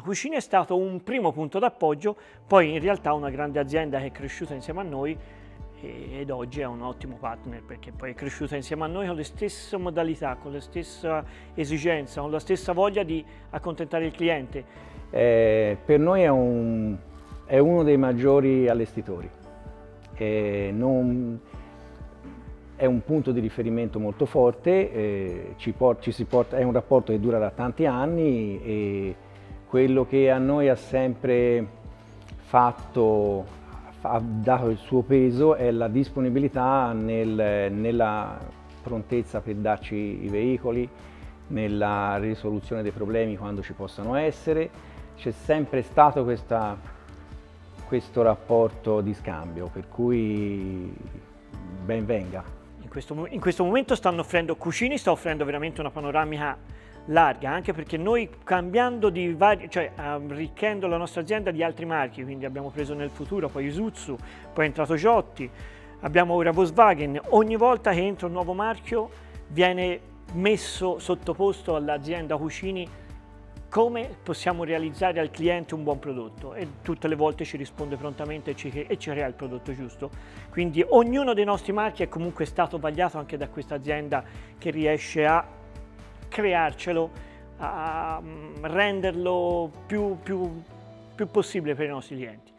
Cucina è stato un primo punto d'appoggio, poi in realtà una grande azienda che è cresciuta insieme a noi ed oggi è un ottimo partner perché poi è cresciuta insieme a noi con le stesse modalità, con la stessa esigenza, con la stessa voglia di accontentare il cliente. Eh, per noi è, un, è, uno dei maggiori allestitori, eh, non, è un punto di riferimento molto forte, eh, ci por, ci porta, è un rapporto che dura da tanti anni quello che a noi ha sempre fatto ha dato il suo peso è la disponibilità nel, nella prontezza per darci i veicoli, nella risoluzione dei problemi quando ci possano essere. C'è sempre stato questa, questo rapporto di scambio, per cui ben venga. In questo, in questo momento stanno offrendo Cucini, sta offrendo veramente una panoramica larga, anche perché noi cambiando di vari, cioè arricchendo la nostra azienda di altri marchi, quindi abbiamo preso nel futuro poi Isuzu, poi è entrato Giotti, abbiamo ora Volkswagen, ogni volta che entra un nuovo marchio viene messo sottoposto all'azienda Cucini come possiamo realizzare al cliente un buon prodotto e tutte le volte ci risponde prontamente e ci, e ci, crea il prodotto giusto. Quindi ognuno dei nostri marchi è comunque stato vagliato anche da questa azienda che riesce a crearcelo, a mm, renderlo più, più, più possibile per i nostri clienti.